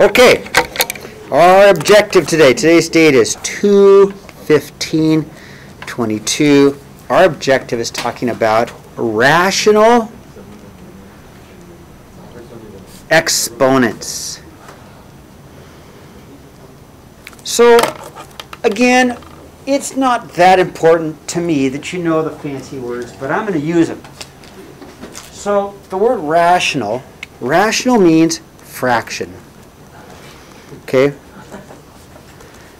Okay, our objective today, today's date is 2/15/22. Our objective is talking about rational exponents. So, again, it's not that important to me that you know the fancy words, but I'm going to use them. So, the word rational, rational means fraction. Okay?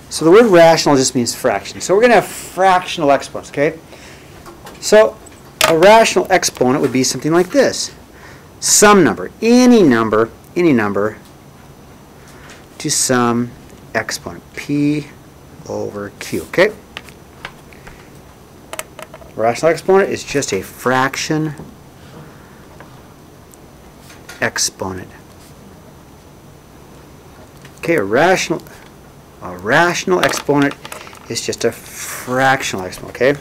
So the word rational just means fraction. So we're going to have fractional exponents, okay? So a rational exponent would be something like this. Some number, any number, any number to some exponent, p over q, okay? Rational exponent is just a fraction exponent. Okay, a rational a rational exponent is just a fractional exponent, okay?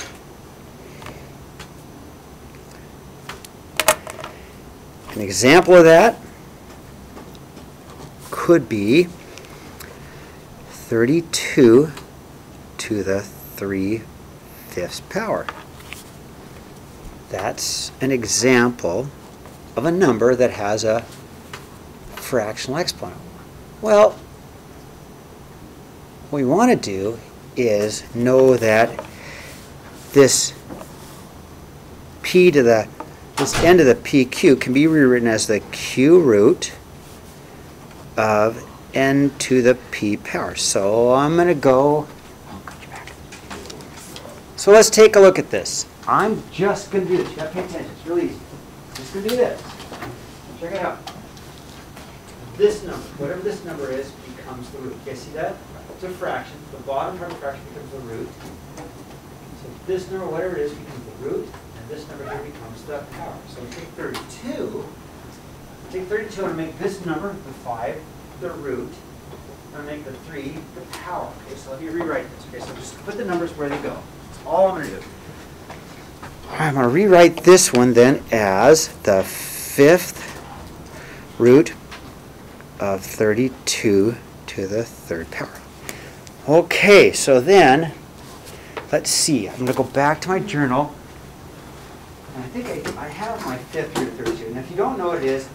An example of that could be 32 to the 3 fifths power. That's an example of a number that has a fractional exponent. Well, what we want to do is know that this p to the this end of the pq can be rewritten as the q root of n to the p power. So I'm going to go. Oh, so let's take a look at this. I'm just going to do this. You got to pay attention. It's really easy. Just going to do this. Check it out. This number, whatever this number is, becomes the root. Okay, see that? It's a fraction. The bottom part of the fraction becomes the root. So this number, whatever it is, becomes the root, and this number here becomes the power. So we take 32, take 32 and make this number, the 5, the root, and make the 3 the power. Okay, so let me rewrite this. Okay, so just put the numbers where they go. That's all I'm going to do. I'm going to rewrite this one then as the fifth root of 32 to the third power. Okay, so then, let's see. I'm going to go back to my journal. And I think I, I have my fifth root of 32. And if you don't know what it is,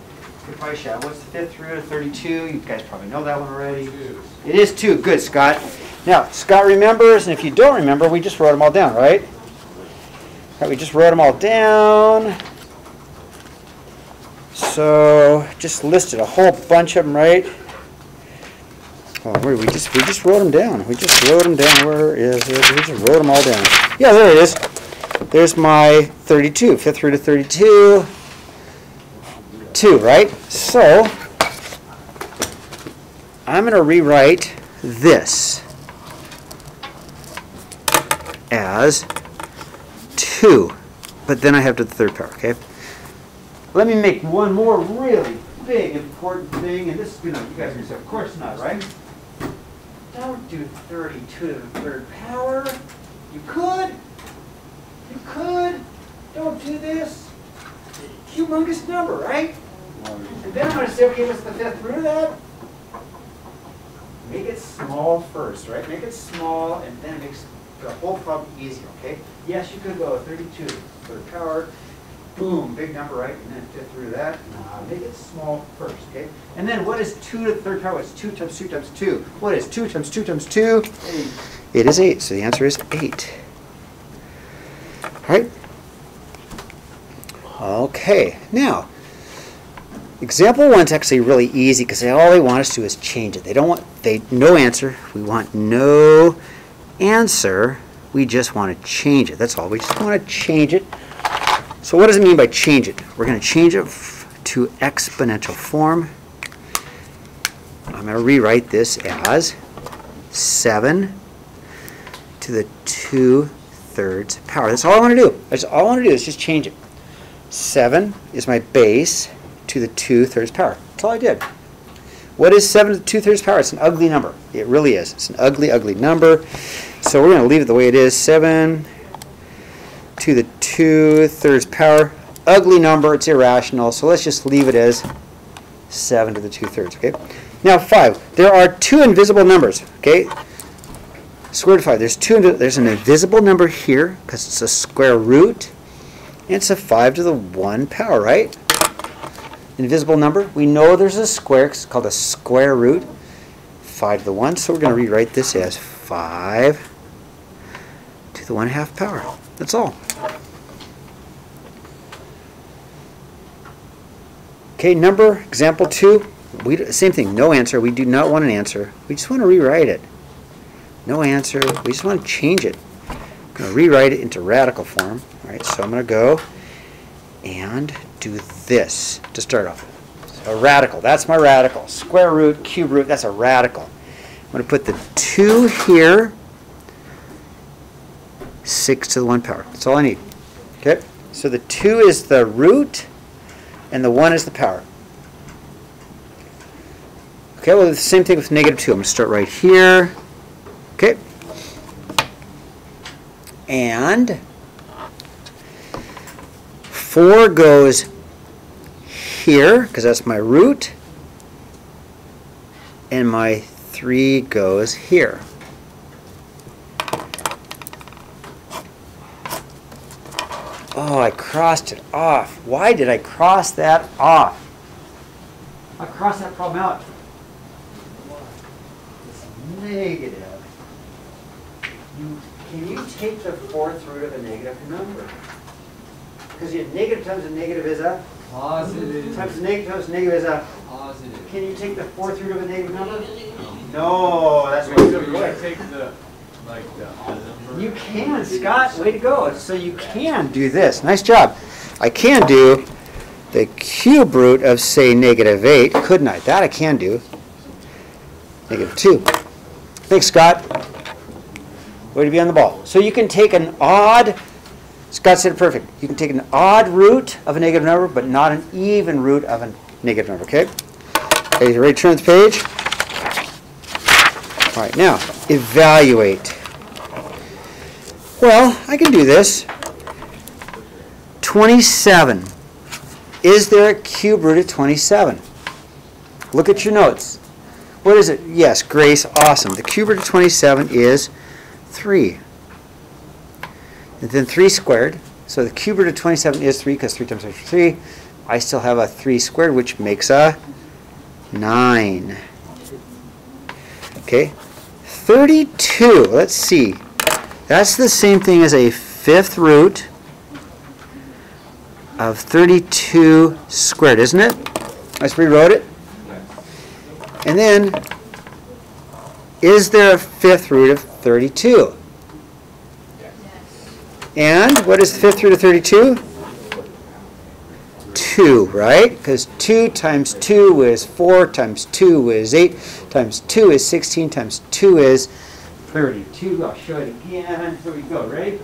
you probably should. What's the fifth root of 32? You guys probably know that one already. Two. It is 2. Good, Scott. Now, Scott remembers, and if you don't remember, we just wrote them all down, right? right we just wrote them all down. So, just listed a whole bunch of them, right? Oh, we just we just wrote them down. We just wrote them down. Where is it? We just wrote them all down. Yeah, there it is. There's my 32, fifth root of 32. 2, right? So, I'm going to rewrite this as 2. But then I have to the third power, okay? Let me make one more really big important thing, and this is to, you guys are to say, of course not, right? Don't do 32 to the third power. You could. You could. Don't do this. Humongous number, right? And then I'm to say, okay, what's the fifth root of that? Make it small first, right? Make it small, and then it makes the whole problem easier, okay? Yes, you could go 32 third power. Boom, big number, right? And then fifth root of that. Nah, make it small first, okay? And then what is 2 to the third power? It's 2 times 2 times 2. What is 2 times 2 times 2? 8. It is 8, so the answer is 8. All right? Okay, now, example one's actually really easy because all they want us to do is change it. They don't want, they no answer. We want no answer. We just want to change it. That's all. We just want to change it so what does it mean by change it? We're going to change it to exponential form. I'm going to rewrite this as 7 to the 2 thirds power. That's all I want to do. That's all I want to do is just change it. 7 is my base to the 2 thirds power. That's all I did. What is 7 to the 2 thirds power? It's an ugly number. It really is. It's an ugly, ugly number. So we're going to leave it the way it is. 7 to the 2 thirds power. Ugly number, it's irrational, so let's just leave it as 7 to the 2 thirds, okay? Now 5. There are two invisible numbers, okay? Square root of 5. There's, two, there's an invisible number here because it's a square root. And it's a 5 to the 1 power, right? Invisible number. We know there's a square. It's called a square root. 5 to the 1. So we're going to rewrite this as 5 to the 1 half power. That's all. Okay, number, example 2. We, same thing, no answer. We do not want an answer. We just want to rewrite it. No answer. We just want to change it. I'm going to rewrite it into radical form. All right, so I'm going to go and do this to start off. So a radical, that's my radical. Square root, cube root, that's a radical. I'm going to put the 2 here, 6 to the 1 power. That's all I need. Okay, so the 2 is the root, and the 1 is the power. Okay, well, the same thing with negative 2. I'm going to start right here. Okay. And 4 goes here, because that's my root. And my 3 goes here. Oh, I crossed it off. Why did I cross that off? I crossed that problem out. It's negative. You, can you take the fourth root of a negative number? Because you negative times a negative is a Positive. times a negative times a negative is a. Positive. Can you take the fourth root of a negative number? No, that's Wait, what so you you do. wanna take the, like? You can, Scott. Way to go. So you can do this. Nice job. I can do the cube root of, say, negative 8, couldn't I? That I can do. Negative 2. Thanks, Scott. Way to be on the ball. So you can take an odd, Scott said perfect. You can take an odd root of a negative number, but not an even root of a negative number, okay? Okay, you ready to turn the page? All right, now, evaluate. Well, I can do this. 27. Is there a cube root of 27? Look at your notes. What is it? Yes, Grace, awesome. The cube root of 27 is 3. And then 3 squared. So the cube root of 27 is 3 because 3 times 3 is 3. I still have a 3 squared, which makes a 9. Okay. 32. Let's see. That's the same thing as a fifth root of 32 squared, isn't it? I just rewrote it. And then, is there a fifth root of 32? And what is the fifth root of 32? 2, right? Because 2 times 2 is 4, times 2 is 8, times 2 is 16, times 2 is 32. I'll show it again. Here we go, right?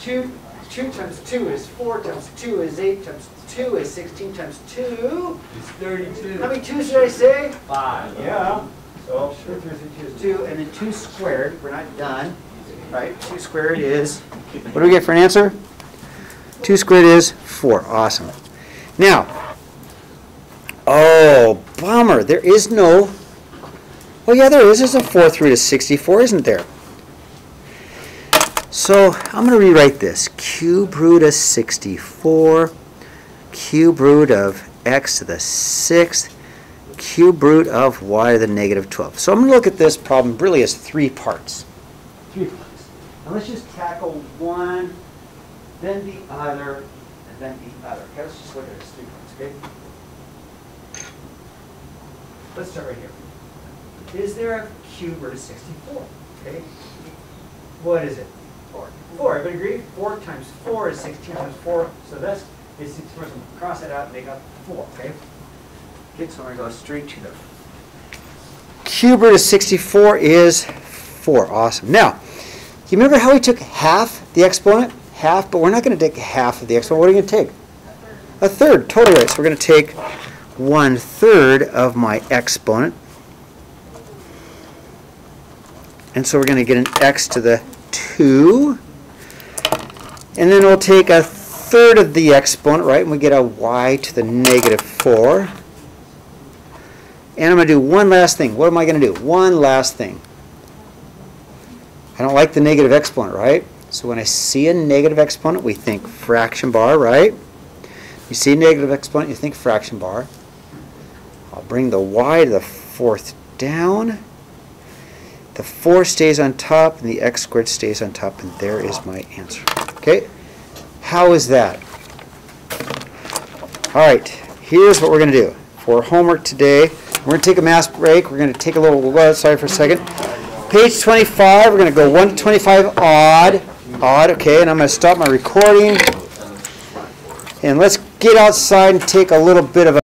2, 2 times 2 is 4, times 2 is 8, times 2 is 16, times 2. is thirty-two. How many 2's should I say? Five. Yeah. So 2 times 2 is 2, and then 2 squared, we're not done. Right, 2 squared is, what do we get for an answer? 2 squared is 4. Awesome. Now, oh, bummer. There is no, oh yeah, there is. There's a fourth root of 64, isn't there? So I'm going to rewrite this. Cube root of 64, cube root of x to the sixth, cube root of y to the negative 12. So I'm going to look at this problem really as three parts. Three parts. Now let's just tackle one, then the other, and then the other. Okay, let's just look at as three parts, okay? Let's start right here. Is there a cube root of 64? Okay. What is it? Four. Four, everybody agree? Four times four is 16 times four, so that's, is 64, so cross that out and make up four, okay? Okay, so I'm gonna go straight to the cube root of 64 is four, awesome. Now, do you remember how we took half the exponent? Half, but we're not gonna take half of the exponent, what are you gonna take? A third, totally right, so we're gonna take one third of my exponent. And so we're going to get an x to the 2. And then we'll take a third of the exponent, right? And we get a y to the negative 4. And I'm gonna do one last thing. What am I gonna do? One last thing. I don't like the negative exponent, right? So when I see a negative exponent, we think fraction bar, right? You see a negative exponent, you think fraction bar. I'll bring the y to the fourth down. The 4 stays on top, and the x squared stays on top, and there is my answer. Okay? How is that? All right, here's what we're going to do. For homework today, we're going to take a mass break. We're going to take a little, outside for a second. Page 25, we're going to go 1 to 25 odd. Odd, okay, and I'm going to stop my recording. And let's get outside and take a little bit of a